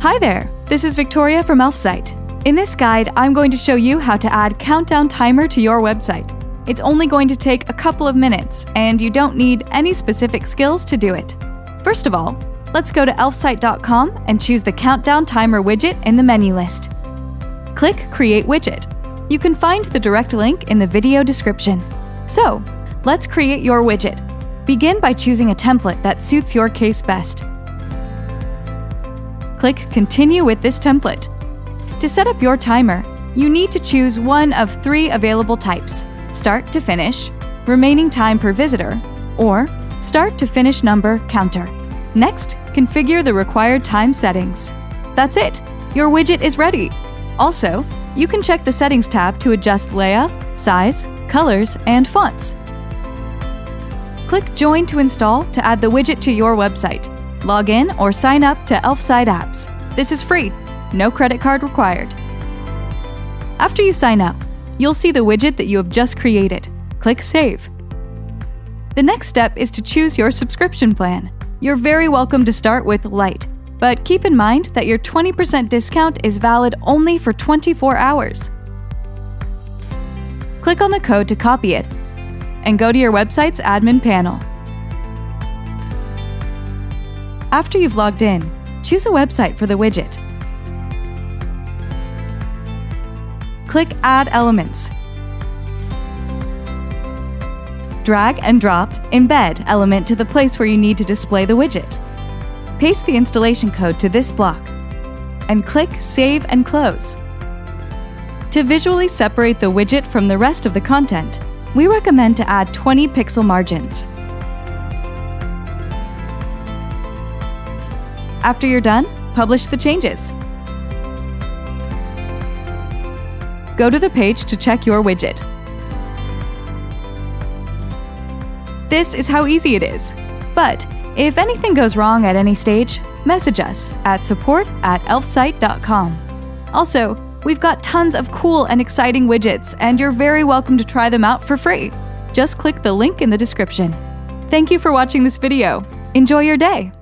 Hi there, this is Victoria from Elfsight. In this guide, I'm going to show you how to add countdown timer to your website. It's only going to take a couple of minutes, and you don't need any specific skills to do it. First of all, let's go to elfsight.com and choose the countdown timer widget in the menu list. Click Create Widget. You can find the direct link in the video description. So, let's create your widget. Begin by choosing a template that suits your case best. Click Continue with this template. To set up your timer, you need to choose one of three available types start to finish, remaining time per visitor, or start to finish number counter. Next, configure the required time settings. That's it! Your widget is ready! Also, you can check the Settings tab to adjust layout, size, colors, and fonts. Click Join to install to add the widget to your website. Log in or sign up to Elfsight Apps. This is free, no credit card required. After you sign up, you'll see the widget that you have just created. Click Save. The next step is to choose your subscription plan. You're very welcome to start with Lite, but keep in mind that your 20% discount is valid only for 24 hours. Click on the code to copy it and go to your website's admin panel. After you've logged in, choose a website for the widget. Click Add Elements. Drag and drop Embed element to the place where you need to display the widget. Paste the installation code to this block and click Save and Close. To visually separate the widget from the rest of the content, we recommend to add 20 pixel margins. After you're done, publish the changes. Go to the page to check your widget. This is how easy it is. But if anything goes wrong at any stage, message us at support at elfsight.com. Also, We've got tons of cool and exciting widgets, and you're very welcome to try them out for free. Just click the link in the description. Thank you for watching this video. Enjoy your day!